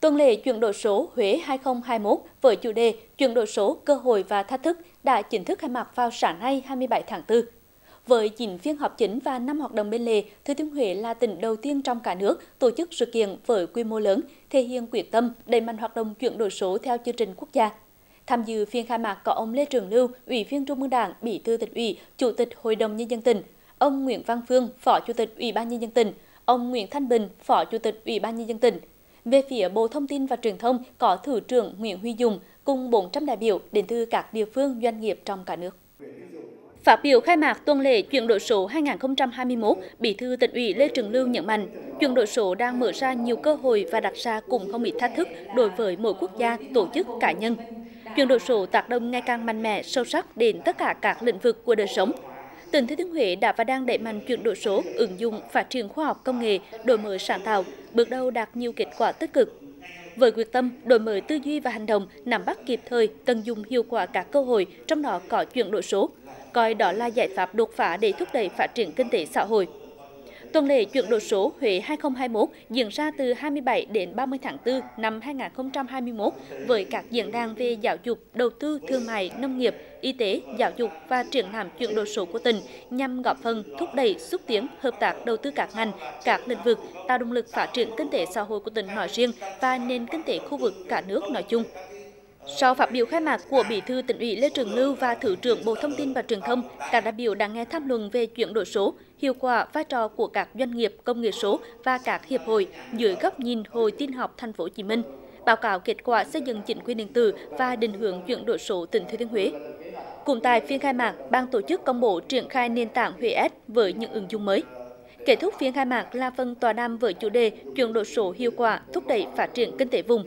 tuần lễ chuyển đổi số Huế hai không hai mốt với chủ đề chuyển đổi số, cơ hội và thách thức đã chính thức khai mạc vào sáng nay, hai mươi bảy tháng tư. Với chín phiên họp chính và năm hoạt động bên lề, thừa thiên huế là tỉnh đầu tiên trong cả nước tổ chức sự kiện với quy mô lớn, thể hiện quyết tâm đẩy mạnh hoạt động chuyển đổi số theo chương trình quốc gia. Tham dự phiên khai mạc có ông lê trường lưu, ủy viên trung ương đảng, bí thư tỉnh ủy, chủ tịch hội đồng nhân dân tỉnh, ông nguyễn văn phương, phó chủ tịch ủy ban nhân dân tỉnh, ông nguyễn thanh bình, phó chủ tịch ủy ban nhân dân tỉnh về phía bộ thông tin và truyền thông, có thứ trưởng nguyễn huy dùng cùng bốn trăm đại biểu đến từ các địa phương, doanh nghiệp trong cả nước. Phát biểu khai mạc tuần lễ chuyển đổi số hai nghìn không trăm hai mươi mốt, bí thư tỉnh ủy lê trường lưu nhấn mạnh, chuyển đổi số đang mở ra nhiều cơ hội và đặt ra cùng không ít thách thức đối với mỗi quốc gia, tổ chức, cá nhân. Chuyển đổi số tác động ngày càng mạnh mẽ, sâu sắc đến tất cả các lĩnh vực của đời sống tỉnh thừa thiên huế đã và đang đẩy mạnh chuyển đổi số, ứng dụng, phát triển khoa học công nghệ, đổi mới sáng tạo, bước đầu đạt nhiều kết quả tích cực. Với quyết tâm đổi mới tư duy và hành động, nắm bắt kịp thời, tận dụng hiệu quả các cơ hội, trong đó có chuyển đổi số. Coi đó là giải pháp đột phá để thúc đẩy phát triển kinh tế xã hội tuần lễ chuyển đổi số Huế hai không hai mốt diễn ra từ hai mươi bảy đến ba mươi tháng 4 năm hai nghìn không trăm hai mươi mốt với các diễn đàn về giáo dục, đầu tư, thương mại, nông nghiệp, y tế, giáo dục và triển lãm chuyển đổi số của tỉnh nhằm góp phần thúc đẩy xúc tiến hợp tác đầu tư các ngành, các lĩnh vực, tạo động lực phát triển kinh tế xã hội của tỉnh nói riêng và nền kinh tế khu vực cả nước nói chung. Sau phát biểu khai mạc của Bí thư tỉnh ủy Lê Trường Lưu và Thứ trưởng Bộ Thông tin và Truyền thông, các đại biểu đã nghe tham luận về chuyển đổi số, hiệu quả vai trò của các doanh nghiệp công nghệ số và các hiệp hội dưới góc nhìn Hội Tin học Thành phố Hồ Chí Minh, báo cáo kết quả xây dựng chính quyền điện tử và định hướng chuyển đổi số tỉnh Thừa Thiên Huế. Cũng tại phiên khai mạc, ban tổ chức công bố triển khai nền tảng Huế S với những ứng dụng mới. Kết thúc phiên khai mạc là phần tọa đàm với chủ đề chuyển đổi số hiệu quả thúc đẩy phát triển kinh tế vùng.